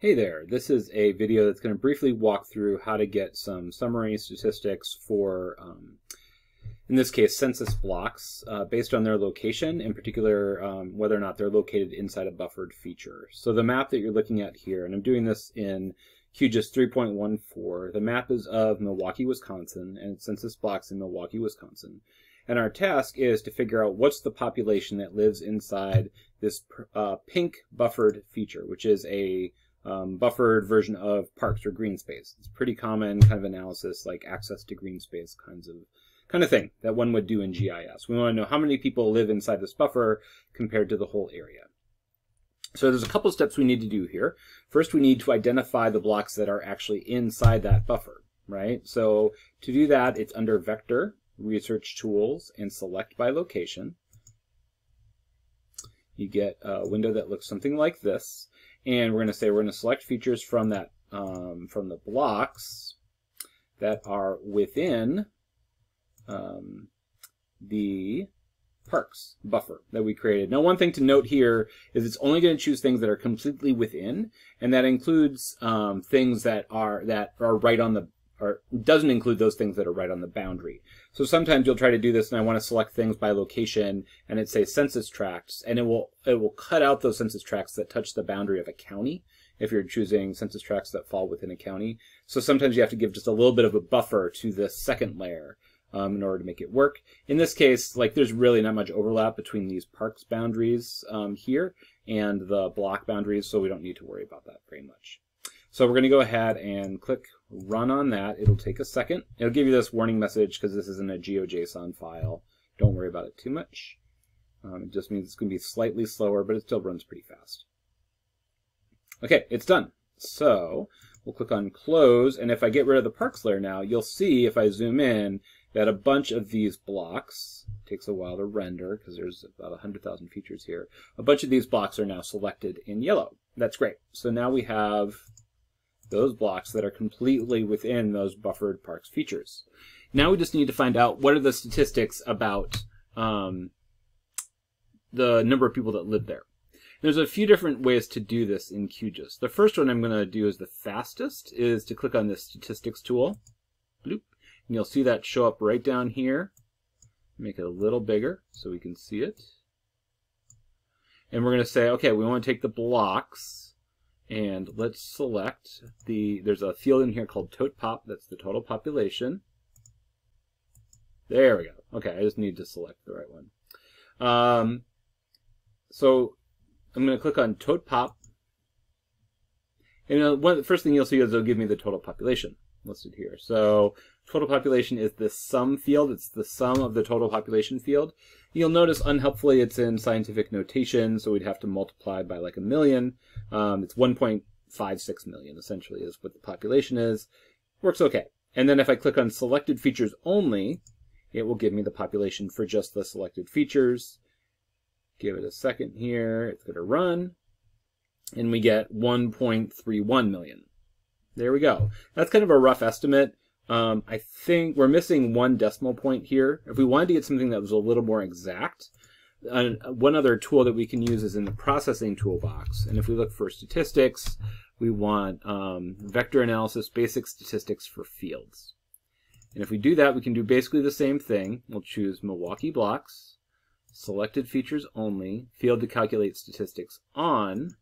Hey there, this is a video that's going to briefly walk through how to get some summary statistics for, um, in this case, census blocks uh, based on their location, in particular um, whether or not they're located inside a buffered feature. So the map that you're looking at here, and I'm doing this in QGIS 3.14, the map is of Milwaukee, Wisconsin, and census blocks in Milwaukee, Wisconsin. And our task is to figure out what's the population that lives inside this uh, pink buffered feature, which is a um, buffered version of parks or green space. It's pretty common kind of analysis, like access to green space kinds of kind of thing that one would do in GIS. We want to know how many people live inside this buffer compared to the whole area. So there's a couple steps we need to do here. First, we need to identify the blocks that are actually inside that buffer, right? So to do that, it's under Vector, Research Tools, and Select by Location. You get a window that looks something like this and we're going to say we're going to select features from that um, from the blocks that are within um, the parks buffer that we created. Now, one thing to note here is it's only going to choose things that are completely within, and that includes um, things that are that are right on the or doesn't include those things that are right on the boundary. So sometimes you'll try to do this and I want to select things by location and it says census tracts and it will it will cut out those census tracts that touch the boundary of a county if you're choosing census tracts that fall within a county. So sometimes you have to give just a little bit of a buffer to the second layer um, in order to make it work. In this case, like there's really not much overlap between these parks boundaries um, here and the block boundaries, so we don't need to worry about that very much. So we're going to go ahead and click run on that. It'll take a second. It'll give you this warning message because this isn't a GeoJSON file. Don't worry about it too much. Um, it just means it's going to be slightly slower, but it still runs pretty fast. Okay, it's done. So we'll click on close, and if I get rid of the parks layer now, you'll see if I zoom in that a bunch of these blocks, takes a while to render because there's about 100,000 features here, a bunch of these blocks are now selected in yellow. That's great. So now we have those blocks that are completely within those buffered parks features. Now we just need to find out what are the statistics about um, the number of people that live there. There's a few different ways to do this in QGIS. The first one I'm going to do is the fastest, is to click on the statistics tool. Bloop. And you'll see that show up right down here. Make it a little bigger so we can see it. And we're going to say, okay, we want to take the blocks and let's select the, there's a field in here called TotPop, that's the total population. There we go. Okay, I just need to select the right one. Um, so I'm going to click on TotPop. And uh, one, the first thing you'll see is it'll give me the total population listed here. So total population is the sum field. It's the sum of the total population field. You'll notice unhelpfully it's in scientific notation, so we'd have to multiply by like a million. Um, it's 1.56 million essentially is what the population is. Works okay. And then if I click on selected features only, it will give me the population for just the selected features. Give it a second here. It's going to run. And we get 1.31 million. There we go. That's kind of a rough estimate. Um, I think we're missing one decimal point here. If we wanted to get something that was a little more exact, one other tool that we can use is in the processing toolbox. And if we look for statistics, we want um, vector analysis, basic statistics for fields. And if we do that, we can do basically the same thing. We'll choose Milwaukee blocks, selected features only, field to calculate statistics on,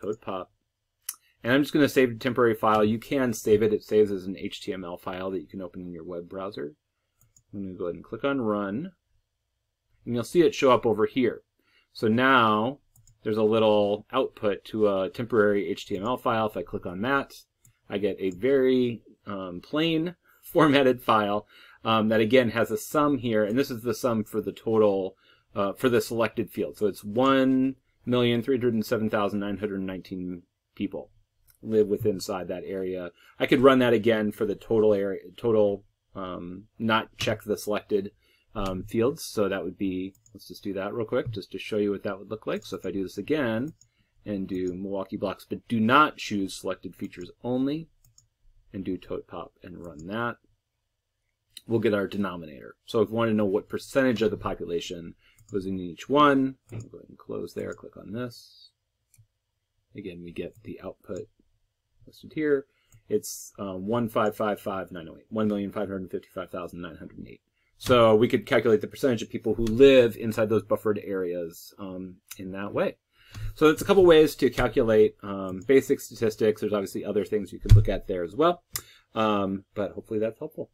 TotPop, and I'm just going to save a temporary file. You can save it. It saves as an HTML file that you can open in your web browser. I'm going to go ahead and click on Run. And you'll see it show up over here. So now there's a little output to a temporary HTML file. If I click on that, I get a very um, plain formatted file um, that again has a sum here. And this is the sum for the total, uh, for the selected field. So it's 1,307,919 people live within inside that area. I could run that again for the total area, total, um, not check the selected um, fields. So that would be, let's just do that real quick, just to show you what that would look like. So if I do this again and do Milwaukee blocks, but do not choose selected features only, and do TotPop and run that, we'll get our denominator. So if we want to know what percentage of the population was in each one, I'll go ahead and close there, click on this again, we get the output listed here. It's um, 1555908, 1,555,908. So we could calculate the percentage of people who live inside those buffered areas um, in that way. So it's a couple ways to calculate um, basic statistics. There's obviously other things you could look at there as well. Um, but hopefully that's helpful.